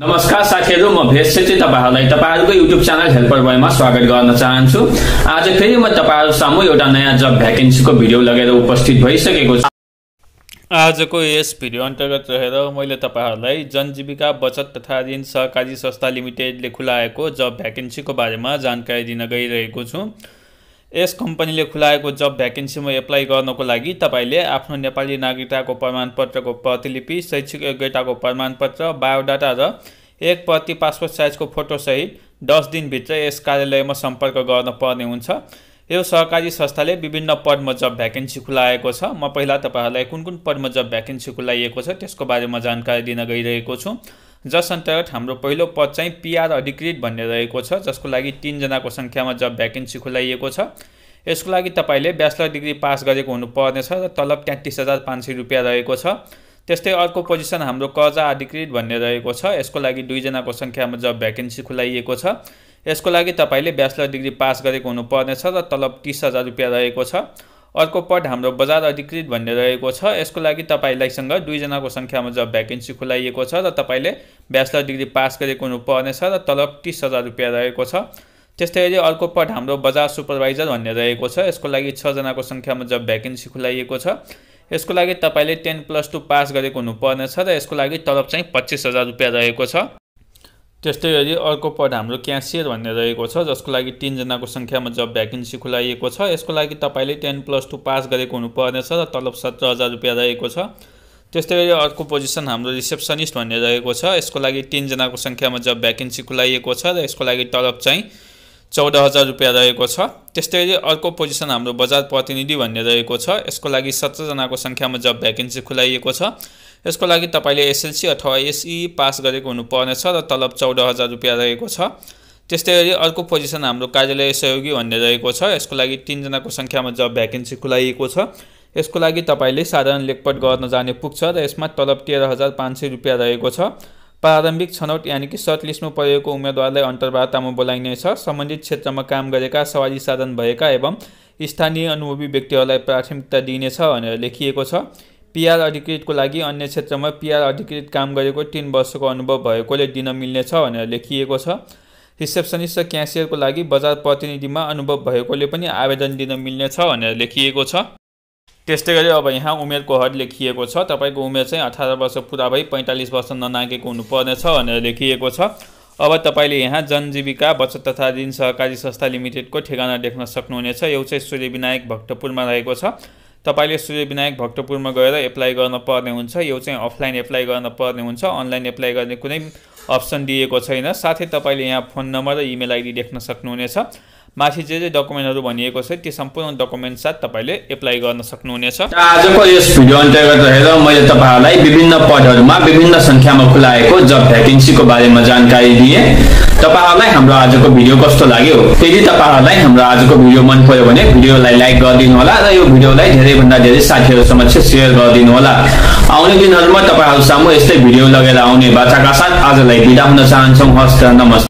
नमस्कार साथीहरू म भेष छेत्री तपाईँहरूलाई तपाईँहरूको युट्युब च्यानल हेल्पर बोयमा स्वागत गर्न चाहन्छु। आज फेरि म तपाईँहरू सामु एउटा नयाँ जब भ्याकेन्सीको भिडियो लगेर उपस्थित भइसकेको छु। आजको यस भिडियो अन्तर्गत रहेर मैले तपाईँहरूलाई जनजीविका बचत तथा ऋण सहकारी संस्था लिमिटेडले खुलाएको जब भ्याकेन्सीको बारेमा जानकारी दिन गइरहेको छु। यस कम्पनीले खुलाएको जब भ्याकेन्सीमा एप्लाई गर्नको लागि तपाईँले आफ्नो नेपाली नागरिकताको प्रमाणपत्रको प्रतिलिपि शैक्षिक योग्यताको प्रमाणपत्र बायोडाटा र एक प्रति पासपोर्ट साइजको फोटोसहित दस दिनभित्र यस कार्यालयमा सम्पर्क गर्न पर्ने हुन्छ। यो सहकारी संस्थाले विभिन्न पदमा जब भ्याकेन्सी खुलाएको छ म पहिला तपाईँहरूलाई कुन कुन पदमा जब भ्याकेन्सी खुलाइएको छ त्यसको बारेमा जानकारी दिन गइरहेको छु। जस अन्तर्गत हाम्रो पहिलो पद चाहिँ पिआर अधिकृत भन्ने रहेको छ जसको लागि तिनजनाको सङ्ख्यामा जब भ्याकेन्सी खुलाइएको छ। यसको लागि तपाईँले ब्याचलर डिग्री पास गरेको हुनुपर्नेछ र तलब तेत्तिस हजार पाँच सय रुपियाँ रहेको छ। त्यस्तै अर्को पोजिसन हाम्रो कर्जा अधिकृत भन्ने रहेको छ। यसको लागि दुईजनाको सङ्ख्यामा जब भ्याकेन्सी खुलाइएको छ यसको लागि तपाईँले ब्याचलर डिग्री पास गरेको हुनुपर्नेछ र तलब तिस हजार रुपियाँ रहेको छ। अर्को पद हाम्रो बजार अधिकृत भन्ने रहेको छ। यसको लागि तपाईँलाईसँग दुईजनाको सङ्ख्यामा जब भ्याकेन्सी खुलाइएको छ र तपाईँले ब्याचलर डिग्री पास गरेको हुनुपर्नेछ र तलब तिस हजार रुपियाँ रहेको छ। त्यस्तै गरी अर्को पद हाम्रो बजार सुपरभाइजर भन्ने रहेको छ। यसको लागि छजनाको सङ्ख्यामा जब भ्याकेन्सी खुलाइएको छ यसको लागि तपाईँले टेन प्लस टू पास गरेको हुनुपर्नेछ र यसको लागि तलब चाहिँ पच्चिस हजार रुपियाँ रहेको छ। त्यस्तै गरी अर्को पद हाम्रो क्यासियर भन्ने रहेको छ जसको लागि तिनजनाको सङ्ख्यामा जब भ्याकेन्सी खुलाइएको छ यसको लागि तपाईँले टेन प्लस टू पास गरेको हुनुपर्नेछ र तलब सत्र हजार रुपियाँ रहेको छ। त्यस्तै गरी अर्को पोजिसन हाम्रो रिसेप्सनिस्ट भन्ने रहेको छ यसको लागि तिनजनाको सङ्ख्यामा जब भ्याकेन्सी खुलाइएको छ र यसको लागि तलब चाहिँ चौध हजार रुपियाँ रहेको छ। त्यस्तै गरी अर्को पोजिसन हाम्रो बजार प्रतिनिधि भन्ने रहेको छ यसको लागि सत्रजनाको सङ्ख्यामा जब भ्याकेन्सी खुलाइएको छ यसको लागि तपाईँले एसएलसी अथवा एसई पास गरेको हुनुपर्नेछ र तलब चौध हजार रुपियाँ रहेको छ। त्यस्तै गरी अर्को पोजिसन हाम्रो कार्यालय सहयोगी भन्ने रहेको छ। यसको लागि तिनजनाको सङ्ख्यामा जब भ्याकेन्सी खुलाइएको छ यसको लागि तपाईँले साधारण लेखपट गर्न जाने पुग्छ र यसमा तलब तेह्र हजार पाँच सय रुपियाँ रहेको छ। प्रारम्भिक छनौट यानि कि सर्ट लिस्टमा परेको उम्मेदवारलाई अन्तर्वार्तामा बोलाइनेछ सम्बन्धित क्षेत्रमा काम गरेका सवारी साधन भएका एवं स्थानीय अनुभवी व्यक्तिहरूलाई प्राथमिकता दिइनेछ भनेर लेखिएको छ। पिआर अधिकृतको लागि अन्य क्षेत्रमा पिआर अधिकृत काम गरेको तिन वर्षको अनुभव भएकोले दिन मिल्नेछ भनेर लेखिएको छ। रिसेप्सनिस्ट र क्यासियरको लागि बजार प्रतिनिधिमा अनुभव भएकोले पनि आवेदन दिन मिल्नेछ भनेर लेखिएको छ। त्यस्तै गरी अब यहाँ उमेरको हद लेखिएको छ। तपाईँको उमेर चाहिँ अठार वर्ष पुरा भई पैँतालिस वर्ष ननागेको हुनुपर्नेछ भनेर लेखिएको छ। अब तपाईँले यहाँ जनजीविका बचत तथा ऋण सहकारी संस्था लिमिटेडको ठेगाना देख्न सक्नुहुनेछ। यो चाहिँ सूर्यविनायक भक्तपुरमा रहेको छ। तपाईँले सूर्यविनायक भक्तपुरमा गएर एप्लाई गर्न पर्ने हुन्छ यो चाहिँ अफलाइन एप्लाई गर्न पर्ने हुन्छ अनलाइन एप्लाई गर्ने कुनै अप्सन दिएको छैन। साथै तपाईँले यहाँ फोन नम्बर र इमेल आइडी देख्न सक्नुहुनेछ। माथि जे जे डकुमेन्टहरू भनिएको छ त्यो सम्पूर्ण डकुमेन्ट साथ तपाईँले एप्लाई गर्न सक्नुहुनेछ। आजको यस भिडियो अन्तर्गत रहेर मैले तपाईँहरूलाई विभिन्न पदहरूमा विभिन्न सङ्ख्यामा खुलाएको जब भ्याकेन्सीको बारेमा जानकारी दिएँ। तपाईँहरूलाई हाम्रो आजको भिडियो कस्तो लाग्यो? यदि तपाईँहरूलाई हाम्रो आजको भिडियो मन पर्यो भने भिडियोलाई लाइक गरिदिनु होला र यो भिडियोलाई धेरैभन्दा धेरै साथीहरू समक्ष सेयर गरिदिनु होला। आउने दिनहरूमा तपाईँहरू सामु यस्तै भिडियो लगेर आउने बाचाका साथ आजलाई बिदा हुन चाहन्छौँ। हस्त नमस्ते।